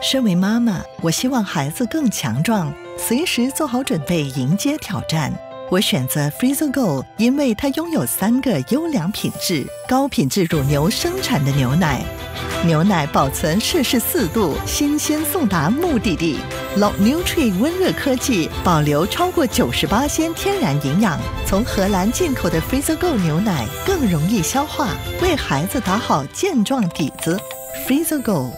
身为妈妈，我希望孩子更强壮，随时做好准备迎接挑战。我选择 f r e e z e g o 因为它拥有三个优良品质：高品质乳牛生产的牛奶，牛奶保存摄氏四度，新鲜送达目的地。l o n u t r i 温热科技保留超过九十八鲜天然营养，从荷兰进口的 f r e e z e g o 牛奶更容易消化，为孩子打好健壮底子。f r e e z e g o